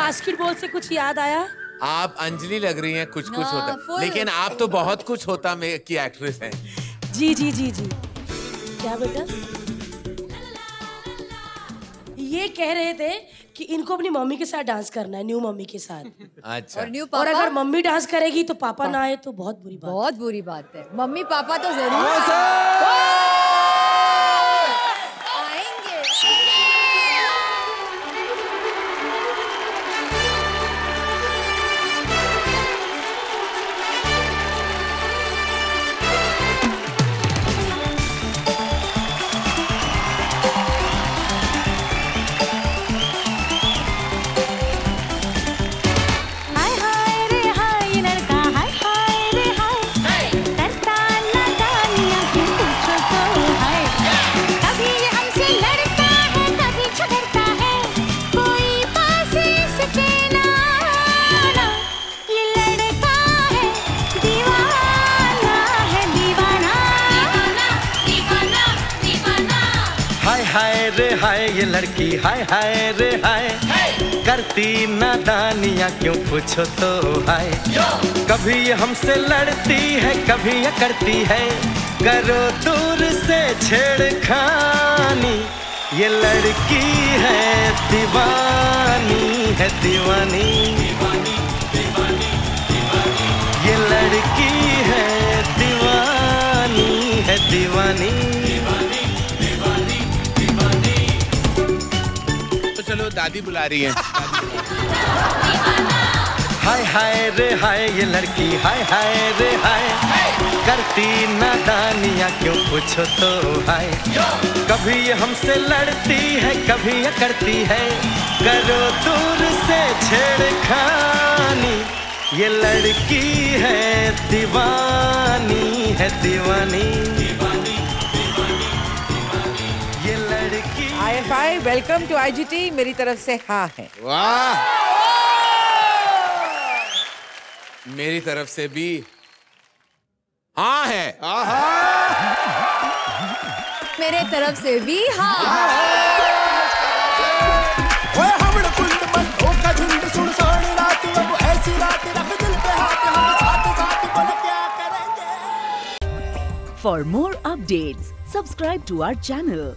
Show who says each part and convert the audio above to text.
Speaker 1: Basketball से कुछ याद आया?
Speaker 2: आप अंजलि लग रही हैं कुछ कुछ
Speaker 3: हाँ,
Speaker 2: होता लेकिन आप तो बहुत कुछ होता में की एक्ट्रेस हैं।
Speaker 1: जी जी जी जी। क्या बेटा? ये कह रहे थे कि इनको अपनी मम्मी के साथ डांस करना है न्यू मम्मी के साथ।
Speaker 2: अच्छा।
Speaker 3: और न्यू पापा और
Speaker 1: अगर मम्मी डांस करेगी तो पापा ना आए तो बहुत बुरी बात।
Speaker 3: बहुत बुरी बात है। मम्मी पापा तो ज़रूर
Speaker 4: हाय रे हाय ये लड़की
Speaker 5: हाय हाय रे हाय। करती नादानियाँ क्यों पूछो तो हाय? कभी ये हमसे लड़ती है कभी ये करती है। करो दूर से छेड़खानी। ये लड़की है दीवानी है दीवानी। ये लड़की है
Speaker 2: दादी बुला रही है।
Speaker 5: हाय हाय रे हाय, ये लड़की हाय हाय रे हाय। करती नादानियाँ, क्यों पूछो तो हाय कभी ये हमसे लड़ती है, कभी ये करती है। करो दूर से छेड़खानी। ये लड़की है दीवानी है दीवानी। लड़की
Speaker 6: आई वेलकम टू आईजीटी मेरी तरफ़ से हाँ है।
Speaker 2: वाह। मेरी तरफ़ से भी हाँ है।
Speaker 3: मेरे तरफ़ से भी हाँ
Speaker 7: For more updates, subscribe to our channel,